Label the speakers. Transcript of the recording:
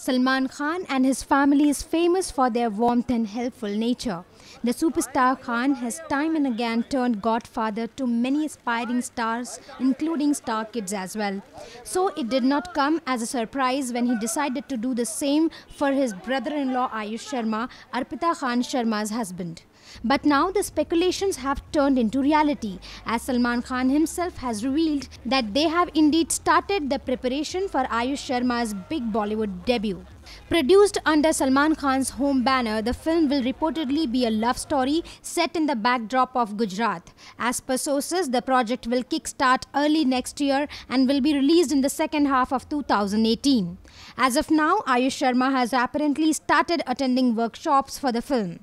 Speaker 1: Salman Khan and his family is famous for their warmth and helpful nature. The superstar Khan has time and again turned godfather to many aspiring stars, including star kids as well. So it did not come as a surprise when he decided to do the same for his brother-in-law Aayush Sharma, Arpita Khan Sharma's husband. But now the speculations have turned into reality as Salman Khan himself has revealed that they have indeed started the preparation for Aayush Sharma's big Bollywood debut. Produced under Salman Khan's home banner, the film will reportedly be a love story set in the backdrop of Gujarat. As per sources, the project will kickstart early next year and will be released in the second half of 2018. As of now, Aayush Sharma has apparently started attending workshops for the film.